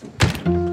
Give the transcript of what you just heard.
Thank you.